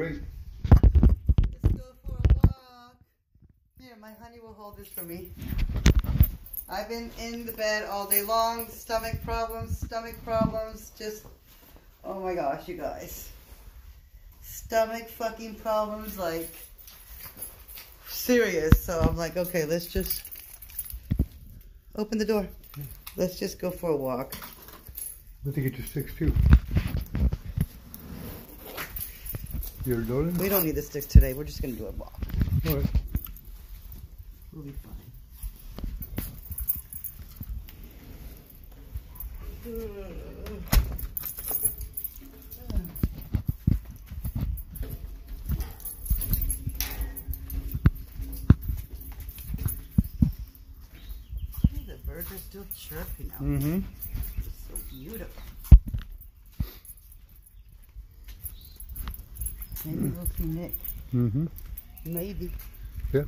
great. Let's go for a walk. Here, my honey will hold this for me. I've been in the bed all day long. Stomach problems, stomach problems. Just, oh my gosh, you guys. Stomach fucking problems, like, serious. So I'm like, okay, let's just open the door. Let's just go for a walk. I think get your sticks too. You're loading? We don't need the sticks today. We're just going to do a ball. All right. We'll be fine. The birds are still chirping out. Mm-hmm. It's so beautiful. Maybe we'll see Nick. Mm-hmm. Maybe. Yeah.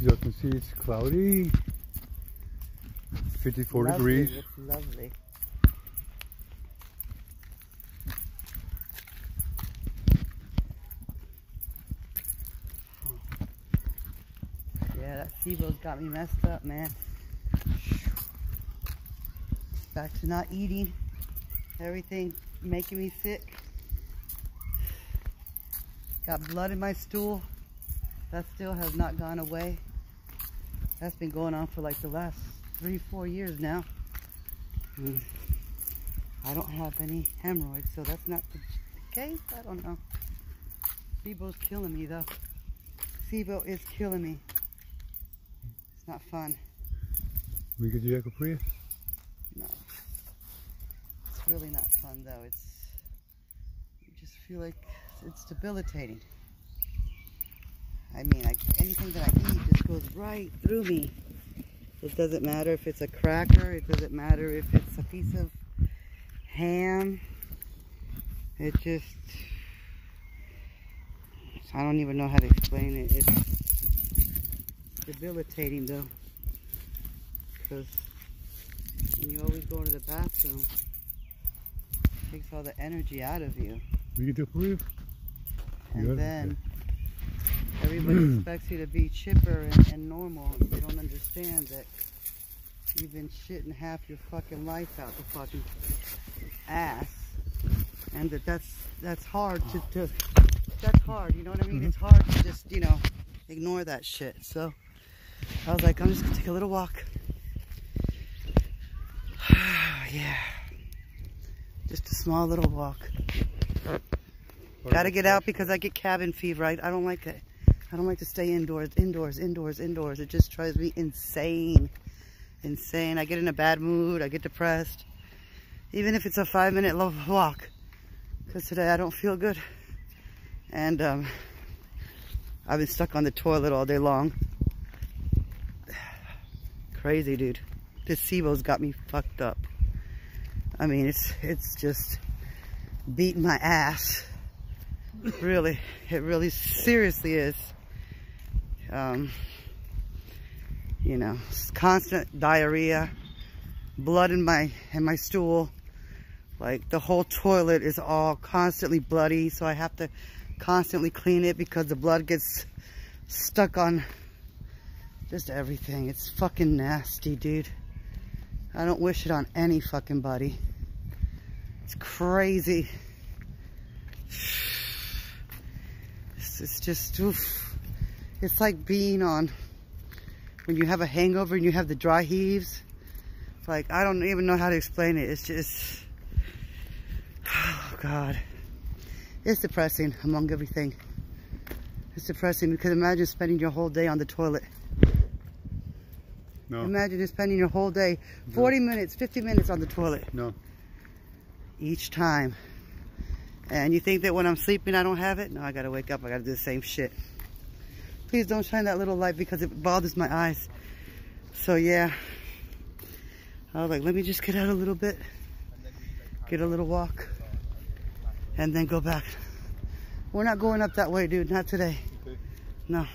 You guys can see it's cloudy. 54 Lovely, degrees. It's lovely. Yeah, that SIBO's got me messed up, man. Back to not eating. Everything making me sick. Got blood in my stool. That still has not gone away. That's been going on for like the last three, four years now. Mm. I don't have any hemorrhoids, so that's not the case. I don't know. SIBO's killing me though. SIBO is killing me. It's not fun. We the echo Prius? No. It's really not fun though. It's you just feel like it's debilitating. I mean, I, anything that I eat just goes right through me. It doesn't matter if it's a cracker. It doesn't matter if it's a piece of ham. It just, I don't even know how to explain it. It's debilitating though. Because when you always go to the bathroom, it takes all the energy out of you. We get the And then everybody expects you to be chipper and, and normal. They don't understand that you've been shitting half your fucking life out the fucking ass. And that that's that's hard to, to that's hard, you know what I mean? Mm-hmm. It's hard to just, you know, ignore that shit. So I was like, I'm just gonna take a little walk. yeah. Just a small little walk. Gotta get out because I get cabin fever. I, I don't like it. I don't like to stay indoors, indoors, indoors, indoors. It just drives me insane. Insane. I get in a bad mood. I get depressed. Even if it's a five minute walk. Because today I don't feel good. And um, I've been stuck on the toilet all day long. Crazy, dude. This SIBO's got me fucked up. I mean, it's it's just beating my ass. Really, it really seriously is. Um, you know, constant diarrhea, blood in my in my stool. Like the whole toilet is all constantly bloody, so I have to constantly clean it because the blood gets stuck on just everything. It's fucking nasty, dude. I don't wish it on any fucking buddy. It's crazy. It's, it's just, oof. It's like being on, when you have a hangover and you have the dry heaves. Like, I don't even know how to explain it. It's just, oh God. It's depressing among everything. It's depressing because imagine spending your whole day on the toilet. No. Imagine just spending your whole day, 40 minutes, 50 minutes on the toilet No. each time. And you think that when I'm sleeping I don't have it? No, I gotta wake up, I gotta do the same shit. Please don't shine that little light because it bothers my eyes. So yeah, I was like, let me just get out a little bit, get a little walk, and then go back. We're not going up that way, dude, not today. No.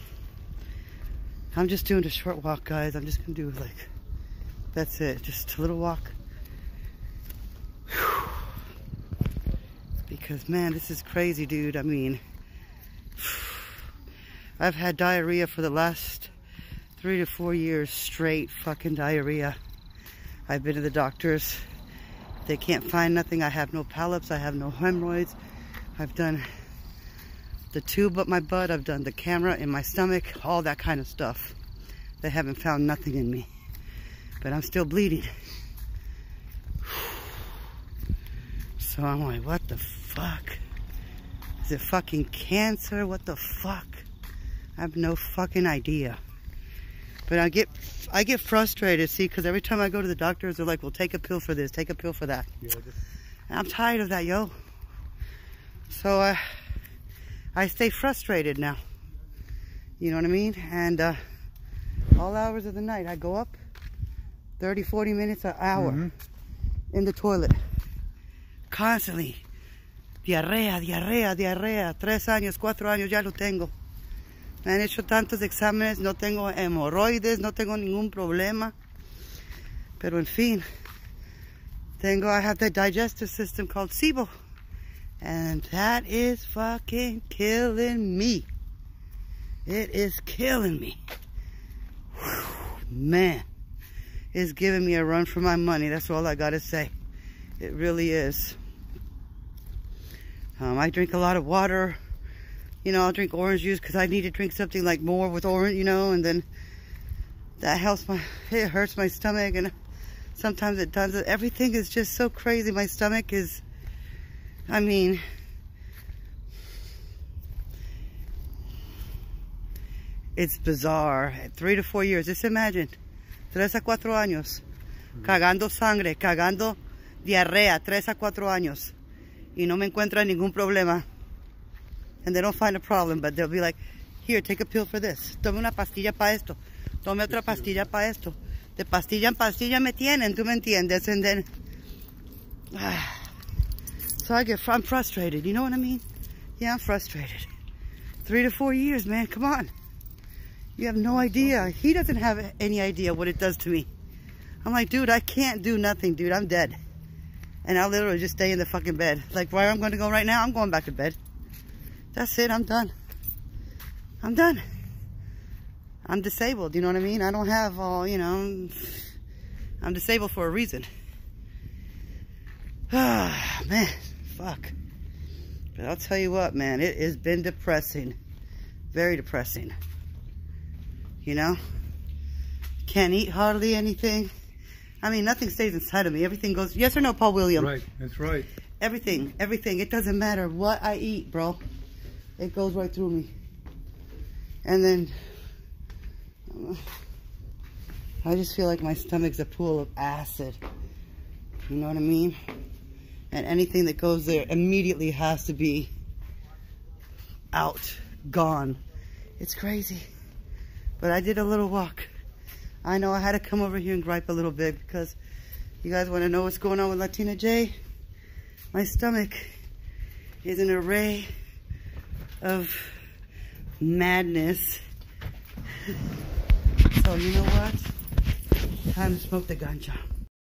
I'm just doing a short walk, guys. I'm just gonna do like, that's it, just a little walk. Because, man, this is crazy, dude. I mean, I've had diarrhea for the last three to four years straight fucking diarrhea. I've been to the doctors. They can't find nothing. I have no polyps. I have no hemorrhoids. I've done the tube up my butt. I've done the camera in my stomach. All that kind of stuff. They haven't found nothing in me. But I'm still bleeding. So I'm like, what the fuck? Is it fucking cancer? What the fuck? I have no fucking idea. But I get I get frustrated, see, because every time I go to the doctors, they're like, well, take a pill for this, take a pill for that. Yeah, just, And I'm tired of that, yo. So uh, I stay frustrated now. You know what I mean? And uh, all hours of the night, I go up 30, 40 minutes an hour Mhm. in the toilet. Constantly. Diarrea, diarrea, diarrea. Tres años, cuatro años ya lo tengo. Me han hecho tantos exámenes, no tengo hemorroides, no tengo ningún problema. Pero en fin, tengo, I have the digestive system called SIBO. And that is fucking killing me. It is killing me. Whew, man, it's giving me a run for my money. That's all I gotta say. It really is. Um, I drink a lot of water. You know, I'll drink orange juice because I need to drink something like more with orange, you know, and then that helps my, it hurts my stomach and sometimes it does it. Everything is just so crazy. My stomach is, I mean, it's bizarre. Three to four years. Just imagine. Tres a cuatro años. Cagando sangre, cagando diarrea. Tres a cuatro años. Y no me encuentran ningún problema. And they don't find a problem, but they'll be like, here, take a pill for this. Tome una pastilla para esto. Tome otra pastilla para esto. De pastilla en pastilla me tienen, tú me entiendes. And then, ah, so I get, I'm frustrated. You know what I mean? Yeah, I'm frustrated. Three to four years, man. Come on. You have no idea. He doesn't have any idea what it does to me. I'm like, dude, I can't do nothing, dude. I'm dead. And I'll literally just stay in the fucking bed. Like where I'm going to go right now, I'm going back to bed. That's it. I'm done. I'm done. I'm disabled. You know what I mean? I don't have all, you know, I'm disabled for a reason. Ah, man, fuck. But I'll tell you what, man, it has been depressing. Very depressing. You know? Can't eat hardly anything. I mean, nothing stays inside of me. Everything goes, yes or no, Paul William? right, that's right. Everything, everything. It doesn't matter what I eat, bro. It goes right through me. And then uh, I just feel like my stomach's a pool of acid. You know what I mean? And anything that goes there immediately has to be out, gone. It's crazy. But I did a little walk. I know I had to come over here and gripe a little bit because you guys want to know what's going on with Latina Jay? My stomach is an array of madness. So you know what? Time to smoke the ganja.